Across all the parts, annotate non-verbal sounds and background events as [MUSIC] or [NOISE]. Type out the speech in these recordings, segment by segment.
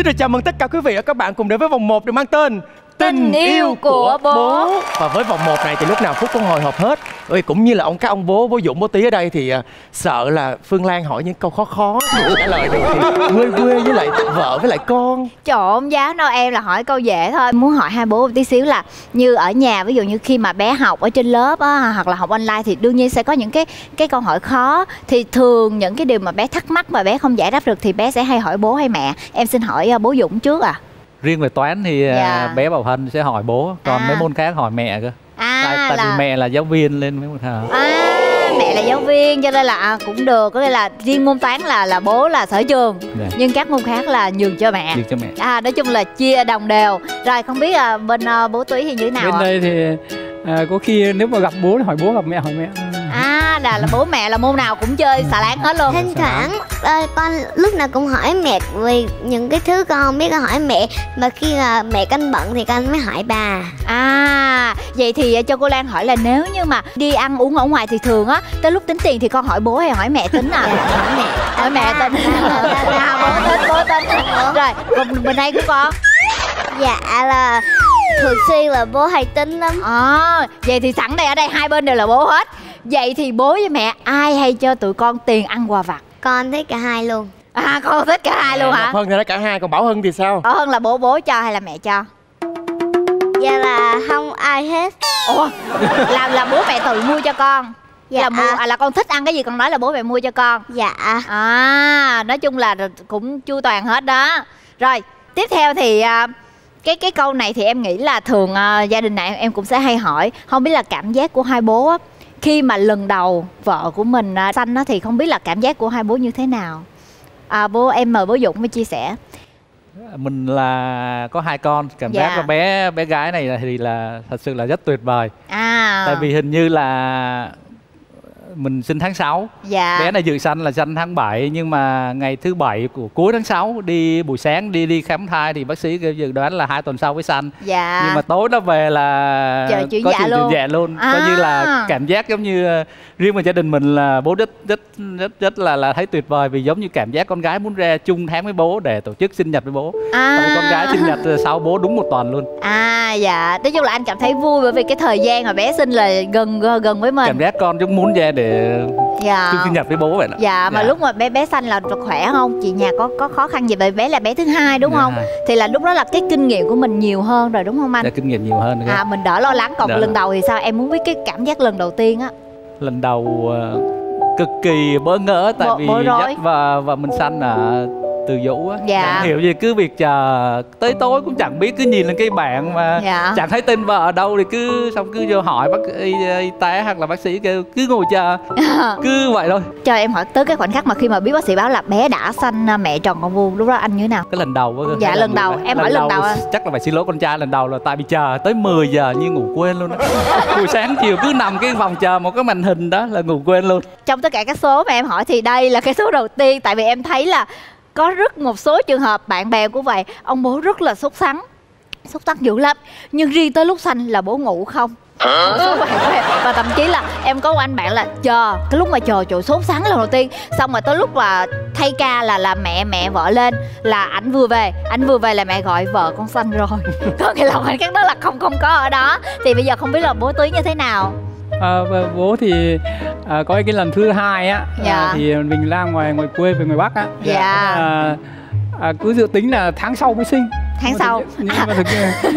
Xin được chào mừng tất cả quý vị và các bạn cùng đến với vòng 1 được mang tên Tình yêu của bố. Và với vòng 1 này thì lúc nào Phúc cũng hồi hộp hết. Ôi, Cũng như là ông các ông bố, bố Dũng, bố Tí ở đây thì à, sợ là Phương Lan hỏi những câu khó khó trả lời được thì quê quê với lại vợ với lại con. Trộn giáo đâu em là hỏi câu dễ thôi. Muốn hỏi hai bố một tí xíu là Như ở nhà ví dụ như khi mà bé học ở trên lớp á, Hoặc là học online thì đương nhiên sẽ có những cái cái câu hỏi khó. Thì thường những cái điều mà bé thắc mắc mà bé không giải đáp được Thì bé sẽ hay hỏi bố hay mẹ. Em xin hỏi à, bố Dũng trước à riêng về toán thì à, Dạ. bé bảo hân sẽ hỏi bố còn À. mấy môn khác hỏi mẹ cơ À tại, tại là vì mẹ là giáo viên lên mấy môn khác À mẹ là giáo viên cho nên là à, cũng được có nghĩa là riêng môn toán là là bố là sở trường Dạ. nhưng các môn khác là nhường cho mẹ Được cho mẹ à nói chung là chia đồng đều rồi không biết là bên à, bố túy thì như thế nào bên ạ? đây thì à, có khi nếu mà gặp bố thì hỏi bố gặp mẹ hỏi mẹ là là bố mẹ là môn nào cũng chơi xà láng hết luôn. Thỉnh thoảng ờ, con lúc nào cũng hỏi mẹ vì những cái thứ con không biết con hỏi mẹ. Mà khi mà mẹ con bận thì con mới hỏi bà. à vậy thì à, cho cô Lan hỏi là nếu như mà đi ăn uống ở ngoài thì thường á tới lúc tính tiền thì con hỏi bố hay hỏi mẹ tính à? Dạ, hỏi mẹ. hỏi mẹ tính. à, bố tính bố tính rồi còn bên đây của con? Dạ là thường xuyên là bố hay tính lắm. À, vậy thì sẵn đây ở đây hai bên đều là bố hết Vậy thì bố với mẹ ai hay cho tụi con tiền ăn quà vặt? Con thích cả hai luôn. À con thích cả hai luôn hả? Ngọc Hân thì nói cả hai còn Bảo Hân thì sao Có hơn là bố bố cho hay là mẹ cho? Dạ là không ai hết. Ủa, là là bố mẹ tự mua cho con Dạ. là mua à, là con thích ăn cái gì con nói là bố mẹ mua cho con Dạ. à nói chung là cũng chu toàn hết đó rồi tiếp theo thì à, cái cái câu này thì em nghĩ là thường à, gia đình này em cũng sẽ hay hỏi không biết là cảm giác của hai bố á, khi mà lần đầu vợ của mình à, sanh á, thì không biết là cảm giác của hai bố như thế nào. À, bố em mời bố Dũng mới chia sẻ. Mình là có hai con cảm Dạ. giác là bé bé gái này thì là thật sự là rất tuyệt vời. À. Tại vì hình như là mình sinh tháng 6 dạ bé này dự sanh là sanh tháng 7 nhưng mà ngày thứ bảy của cuối tháng 6 đi buổi sáng đi đi khám thai thì bác sĩ kêu dự đoán là hai tuần sau mới sanh dạ nhưng mà tối nó về là Trời, chuyển có dạ chuyện luôn. chuyển dạ luôn À. coi như là cảm giác giống như ờ, riêng về gia đình mình là bố rất rất rất rất là là thấy tuyệt vời vì giống như cảm giác con gái muốn ra chung tháng với bố để tổ chức sinh nhật với bố à. tại con gái sinh nhật ờ, sau bố đúng một tuần luôn À dạ, nói chung là anh cảm thấy vui bởi vì cái thời gian mà bé sinh là gần gần với mình. cảm giác con giống muốn ra để Dạ. chung sinh nhật với bố vậy đó Dạ mà Dạ. lúc mà bé bé sanh là khỏe không? Chị nhà có có khó khăn gì bởi bé là bé thứ hai đúng Dạ, không? Thì là lúc đó là cái kinh nghiệm của mình nhiều hơn rồi đúng không anh? Dạ, kinh nghiệm nhiều hơn. À mình đỡ lo lắng còn Dạ. lần đầu thì sao? Em muốn biết cái cảm giác lần đầu tiên á. lần đầu ờ, cực kỳ bỡ ngỡ tại Bối- vì rối. dắt và và mình sanh ở từ dũ á Dạ. chẳng hiểu gì cứ việc chờ tới tối cũng chẳng biết cứ nhìn lên cái bảng mà Dạ. chẳng thấy tên vợ ở đâu thì cứ xong cứ vô hỏi bác y, y tế hoặc là bác sĩ kêu cứ ngồi chờ [LAUGHS] cứ vậy thôi Cho em hỏi tới cái khoảnh khắc mà khi mà biết bác sĩ báo là bé đã sanh à, mẹ tròn con vuông lúc đó anh như thế nào? cái lần đầu á Dạ, lần đầu. Em hỏi lần đầu à. chắc là phải xin lỗi con trai lần đầu là tại vì chờ tới 10 giờ như ngủ quên luôn đó [LAUGHS] buổi sáng chiều cứ nằm cái phòng chờ một cái màn hình đó là ngủ quên luôn trong tất cả các số mà em hỏi thì đây là cái số đầu tiên tại vì em thấy là có rất một số trường hợp bạn bè của vậy ông bố rất là sốt sắng sốt sắng dữ lắm. Nhưng riêng tới lúc sanh là bố ngủ không. Và thậm chí là em có một anh bạn là chờ cái lúc mà chờ trời sốt sắng lần đầu tiên. Xong rồi tới lúc là thay ca là là mẹ mẹ vợ lên là ảnh vừa về ảnh vừa về là mẹ gọi vợ con sanh rồi. [LAUGHS] Có nghĩa là khoảnh khắc đó là không không có ở đó. Thì bây giờ không biết là bố túy như thế nào à, bố thì à, có cái lần thứ hai á Dạ. à, thì mình ra ngoài ngoài quê về ngoài bắc á. Dạ. à, à, cứ dự tính là tháng sau mới sinh. Tháng Nhưng sau thực, [LAUGHS] nhưng mà thực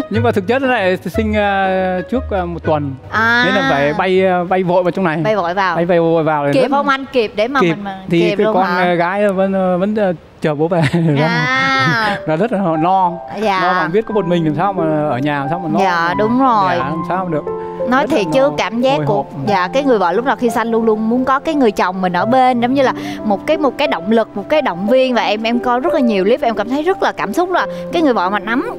nhưng mà thực chất nó lại sinh à, trước à, một tuần. À. Nên là phải bay à, bay vội vào trong này. Bay vội vào. Bay bay vội vào kịp không anh? Kịp để mà kịp. mình mà thì kịp cái con hả? à, gái vẫn à, vẫn à, chờ bố về. À. [LAUGHS] Là rất là lo lo dạ. Mà biết có một mình làm sao mà ở nhà làm sao mà lo Dạ, đúng rồi. dạ, làm sao mà được nói thiệt chứ cảm giác của dạ cái người vợ lúc nào khi sanh luôn luôn muốn có cái người chồng mình ở bên giống như là một cái một cái động lực một cái động viên. Và em em coi rất là nhiều clip em cảm thấy rất là cảm xúc là cái người vợ mà nắm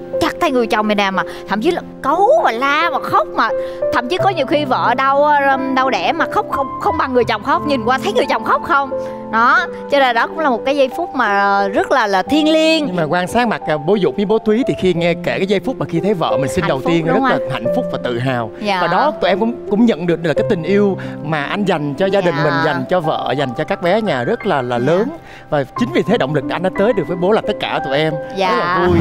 thấy người chồng này nè mà thậm chí là cấu và la mà khóc mà thậm chí có nhiều khi vợ đau đau đẻ mà khóc không không bằng người chồng khóc nhìn qua thấy người chồng khóc không đó cho nên đó cũng là một cái giây phút mà rất là là thiêng liêng nhưng mà quan sát mặt à, bố Dũng với bố Thúy thì khi nghe kể cái giây phút mà khi thấy vợ mình sinh Hạnh đầu phúc, tiên rất là hạnh phúc và tự hào Dạ. và đó tụi em cũng cũng nhận được là cái tình yêu mà anh dành cho gia đình Dạ. mình dành cho vợ dành cho các bé nhà rất là là Dạ. lớn và chính vì thế động lực anh đã tới được với bố là tất cả tụi em Dạ. rất là vui